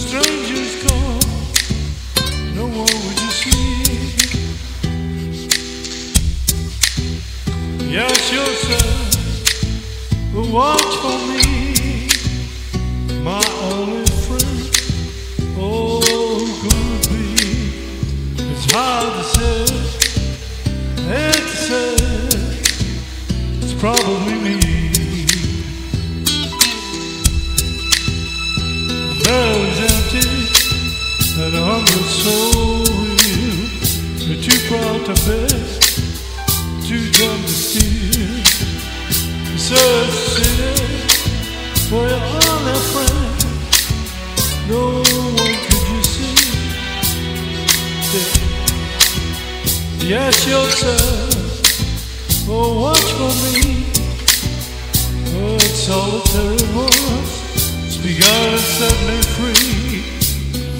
strangers call, no one would you see. Yes, yourself will watch for me, my only friend. Oh, could be. It's hard to say, it's sad. It's probably me. Solitary voice. Speak out and set me free.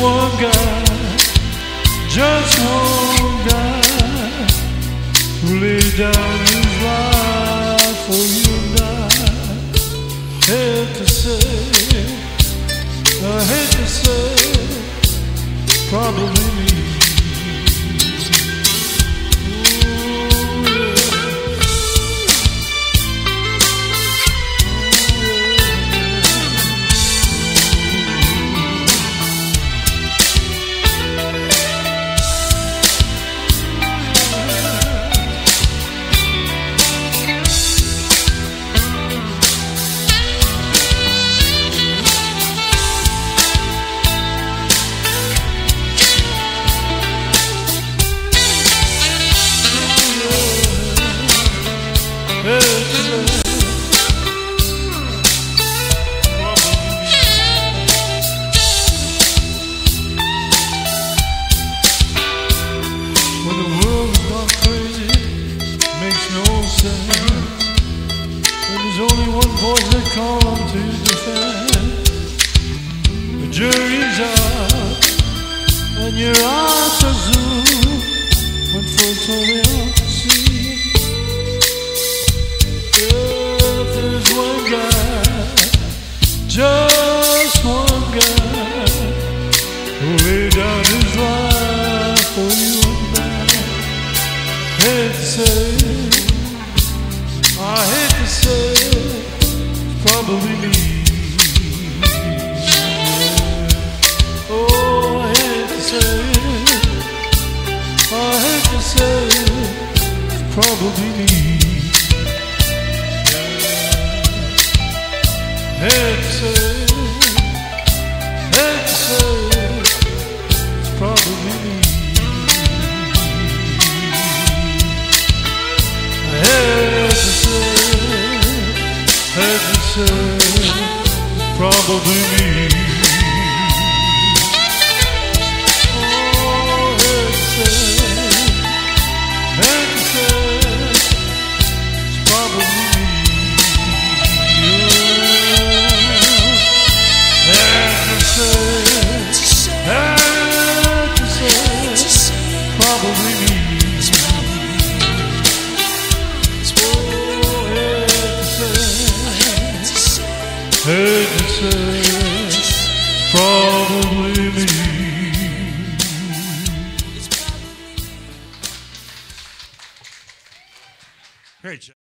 one guy just one guy who laid down his life for you and I. Hate to say, I hate to say, probably me. Sense. There's only one voice that comes to defense. The jury's out, and your eyes are zoom when folks out to see. If there's one guy, just one guy, who laid down his life for you and I. Hate to say, I hate to say, probably me. Oh, hate to say, I hate to say, probably me. Hate to probably me. Hate to say, probably me. Great job.